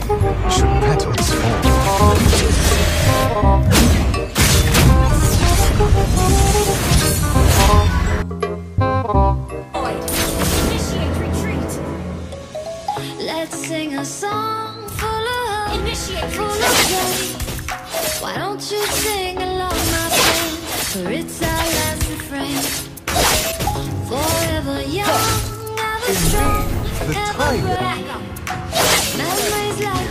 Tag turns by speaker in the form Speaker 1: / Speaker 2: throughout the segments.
Speaker 1: April should petals fall.
Speaker 2: Initiate retreat.
Speaker 3: Let's sing a song full of
Speaker 2: Initiate
Speaker 3: full of joy. Why don't you sing along, my friend? For it's our last refrain. Forever young, ever strong,
Speaker 1: the
Speaker 3: ever
Speaker 1: tiger.
Speaker 3: brave like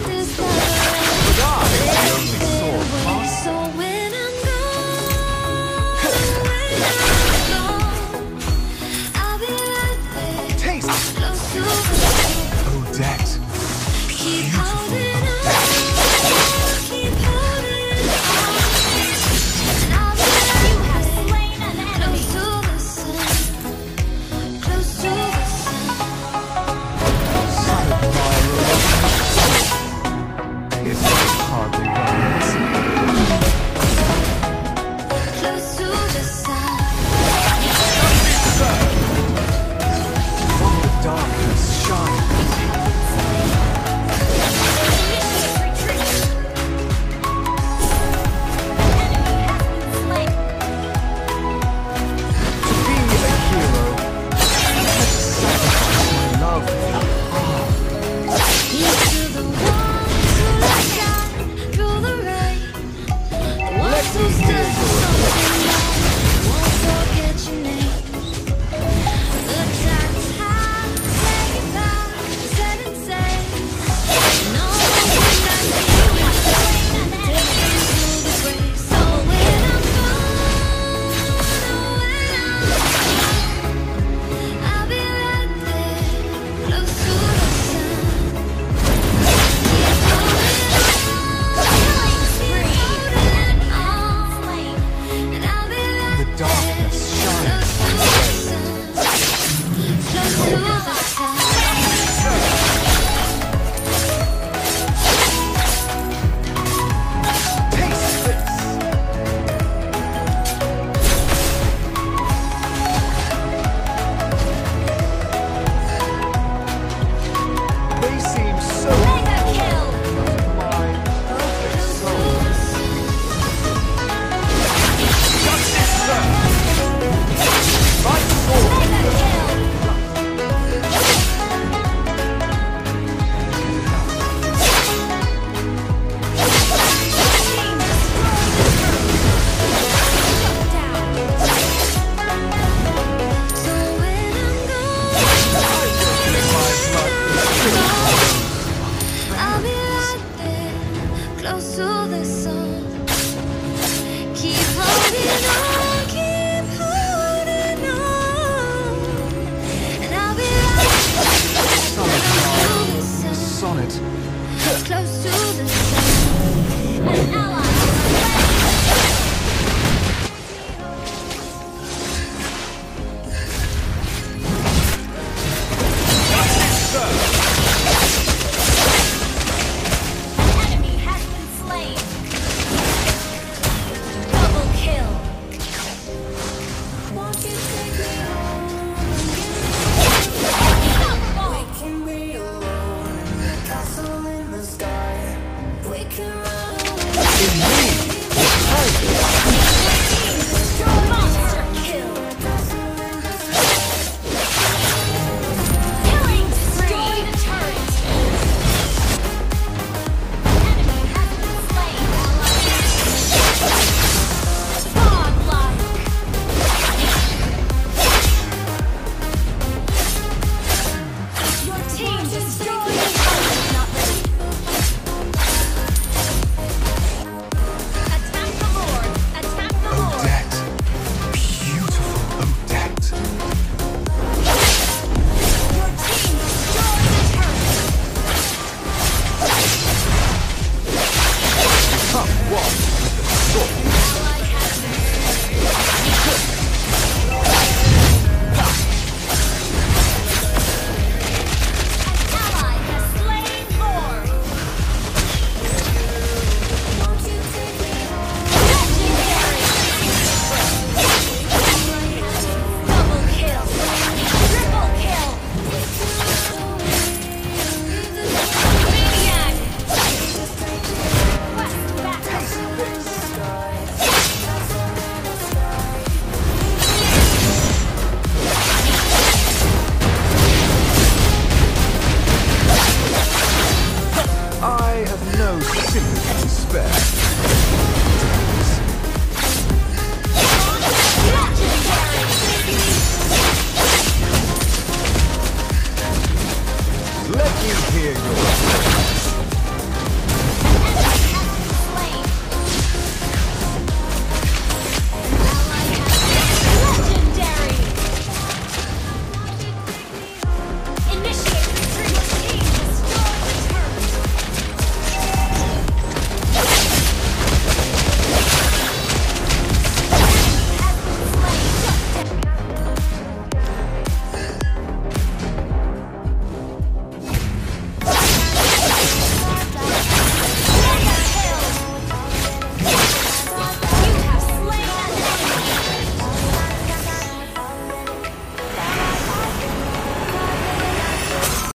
Speaker 3: can run.